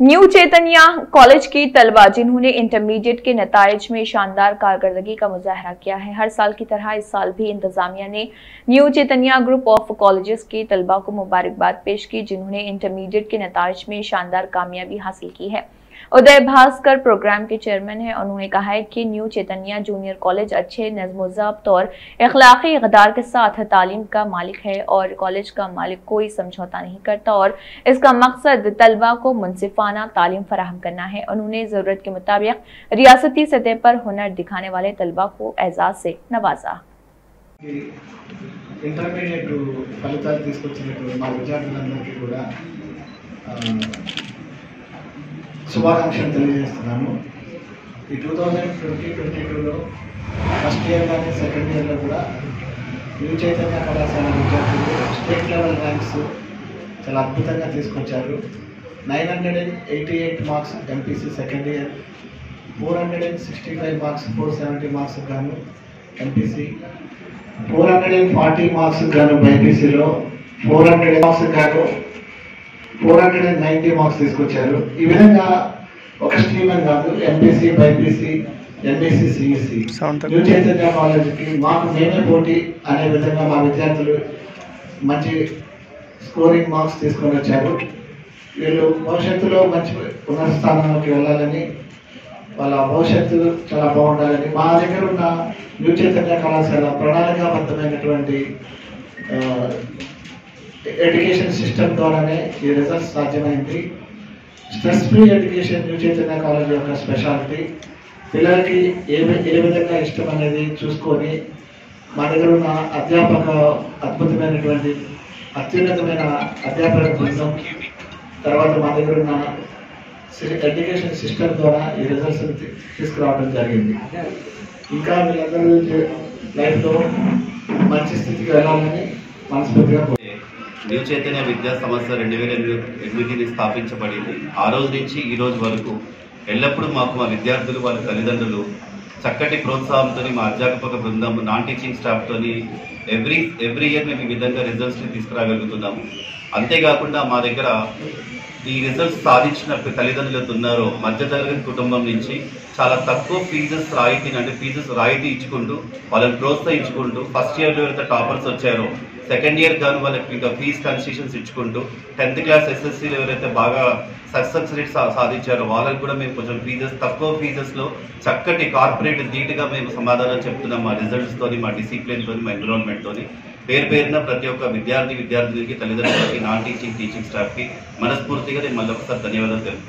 New Chaitanya college की तलबा जिन्होंने इंटरमीडिएट के नतज में शानदार कारकर्दगी का मुजाहरा किया है। हर साल की तरह इस साल भी इंतजामिया ने new Chaitanya group of colleges के तलबा को मुबारकबाद पेश की, जिन्होंने इंटरमीडिएट के नतज में शानदार कामयाबी हासिल की है। उदय भास्कर प्रोग्राम के चेयरमैन हैं उन्होंने कहा है कि न्यू चैतन्या जूनियर कॉलेज अच्छे नज्म ज़ब्त और अखलाकी इकदार के साथ तालीम का मालिक है और कॉलेज का मालिक कोई समझौता नहीं करता और इसका मकसद तलबा को मुनसिफाना तालीम फराहम करना है उन्होंने ज़रूरत के मुताबिक रियासती सतह पर हुनर दिखाने वाले तलबा को एजाज से नवाजा ఈ ఇంటర్మీడియట్ ఫలితాలు తీసుకొచ్చినటువంటి మా విద్యార్థులందరికీ కూడా ఆ, శుభాకాంక్షలు తెలియజేస్తున్నాము. ఈ టూ థౌజండ్ ట్వంటీ ట్వంటీ టూలో ఫస్ట్ ఇయర్ కానీ సెకండ్ ఇయర్లో కూడా న్యూ చైతన్య కళాశాల విద్యార్థులు స్టేట్ లెవెల్ ర్యాంక్స్ చాలా అద్భుతంగా తీసుకొచ్చారు. Nine hundred and eighty eight marks MPC second year four hundred and sixty five marks four seventy marks గాను MPC four hundred and forty marks గాను బైపీసీలో ఫోర్ హండ్రెడ్ మార్క్స్ గాను four hundred and ninety marks తీసుకొచ్చారు. ఈ విధంగా ఒక stream అని కాదు MPC BiPC MBC CEC new Chaitanya కాలేజీకి మాకు మేమే పోటీ అనే విధంగా మా విద్యార్థులు మంచి స్కోరింగ్ మార్క్స్ తీసుకొని వచ్చారు. వీళ్ళు భవిష్యత్తులో మంచి ఉన్నత స్థానంలోకి వెళ్ళాలని వాళ్ళ భవిష్యత్తు చాలా బాగుండాలని మా దగ్గర ఉన్న న్యూ చైతన్య కళాశాల ప్రణాళికాబద్ధమైనటువంటి ఎడ్యుకేషన్ సిస్టమ్ ద్వారానే ఈ రిజల్ట్స్ సాధ్యమైంది. Stress free education new Chaitanya college యొక్క స్పెషాలిటీ పిల్లలకి ఏ ఏ విధంగా ఇష్టం అనేది చూసుకొని మా దగ్గర ఉన్న అధ్యాపక అద్భుతమైనటువంటి అత్యున్నతమైన అధ్యాపక బృందం తర్వాత మా దగ్గర ఉన్న ఎడ్యుకేషన్ సిస్టమ్ ద్వారా ఈ రిజల్ట్స్ తీసుకురావడం జరిగింది. ఇంకా వీళ్ళందరూ లైఫ్లో మంచి స్థితికి వెళ్ళాలని మనస్ఫూర్తిగా న్యూ చైతన్య విద్యా సంస్థ రెండు వేల ఎనిమిదిని స్థాపించబడింది. ఆ రోజు నుంచి ఈ రోజు వరకు ఎల్లప్పుడూ మాకు మా విద్యార్థులు వాళ్ళ తల్లిదండ్రులు చక్కటి ప్రోత్సాహంతో మా అధ్యాపక బృందం నాన్ టీచింగ్ స్టాఫ్తో ఎవ్రీ ఎవ్రీ ఇయర్ మేము ఈ విధంగా రిజల్ట్స్ని తీసుకురాగలుగుతున్నాము. అంతేకాకుండా మా దగ్గర ఈ రిజల్ట్స్ సాధించిన తల్లిదండ్రులు ఉన్నారో. మధ్యతరగతి కుటుంబం నుంచి చాలా తక్కువ ఫీజెస్ రాయితీ అంటే ఫీజెస్ రాయితీ ఇచ్చుకుంటూ వాళ్ళని ప్రోత్సహించుకుంటూ ఫస్ట్ ఇయర్లో ఎవరైతే టాపర్స్ వచ్చారో. సెకండ్ ఇయర్ గాను వాళ్ళకి ఇంకా ఫీజ్ కన్సెషన్స్ ఇచ్చుకుంటూ టెన్త్ క్లాస్ ఎస్ఎస్సీలో ఎవరైతే బాగా సక్సెస్ రేట్ సాధించారో వాళ్ళకి కూడా మేము కొంచెం ఫీజెస్ తక్కువ ఫీజెస్లో చక్కటి కార్పొరేట్ ధీటుగా మేము సమాధానం చెప్తున్నాం మా రిజల్ట్స్ తోని మా డిసిప్లిన్ మా ఎన్విరాన్మెంట్ పేరు పేరున ప్రతి ఒక్క విద్యార్థి విద్యార్థులకి తల్లిదండ్రులకి నాన్ టీచింగ్ టీచింగ్ స్టాఫ్కి మనస్ఫూర్తిగా నేను మళ్ళీ ఒకసారి ధన్యవాదాలు తెలుపుకుంటాను